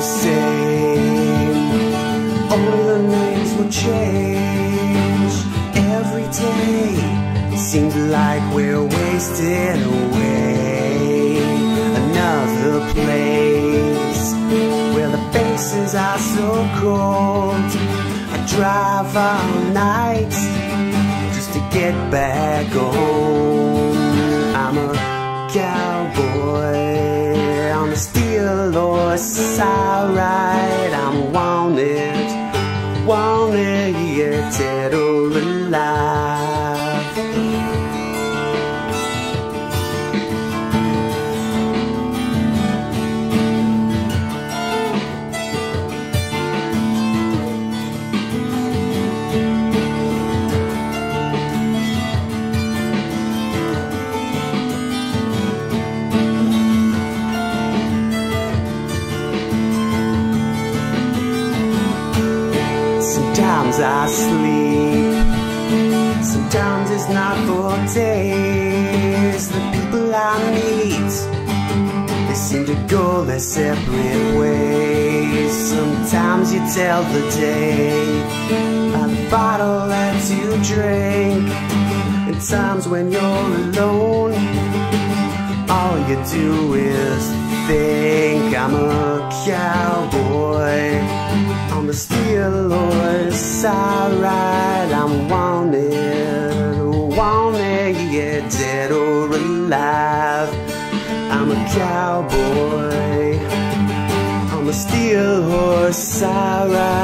the same. Only the names will change every day. Seems like we're wasting away. Another place where the faces are so cold. I drive all night just to get back home. I'm a a horse. I ride. I'm wanted, wanted, yeah, Sometimes I sleep, sometimes it's not for days. The people I meet, they seem to go their separate ways. Sometimes you tell the day by the bottle that you drink. In times when you're alone, all you do is think I'm a cowboy on the ride. I'm wanted, wanted, yeah, dead or alive. I'm a cowboy on the steel horse I ride.